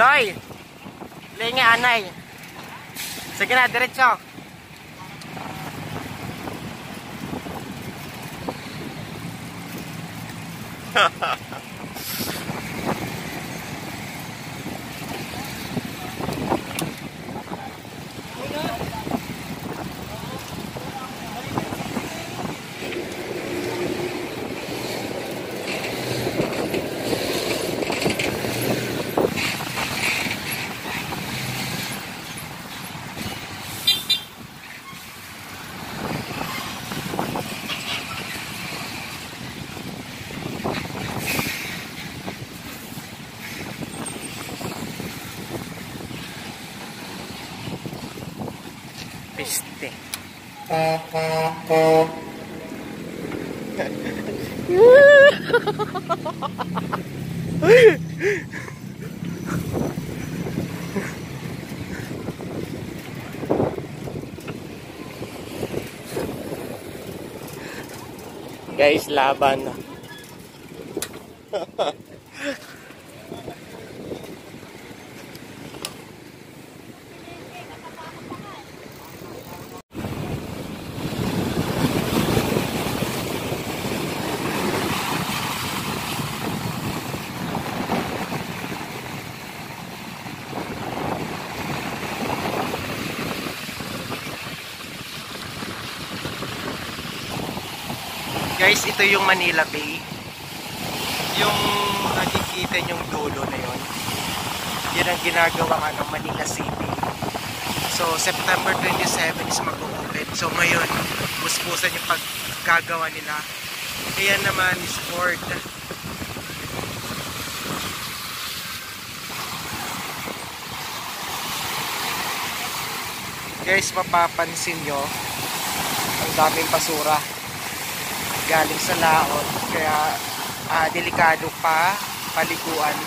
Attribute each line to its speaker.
Speaker 1: Loy! Lingi anay. Sige na, diretso. Piste. Guys, laban na. Guys, ito yung Manila Bay. Yung nakikita yung dulo na yon. Yun ang ginagawa ng Manila City. So, September 27 is mag-open. So, ngayon, busbusan yung paggagawa nila. Kaya naman is Ford. Guys, mapapansin nyo, ang daming basura galing sa laot kaya ah, delikado pa paliguan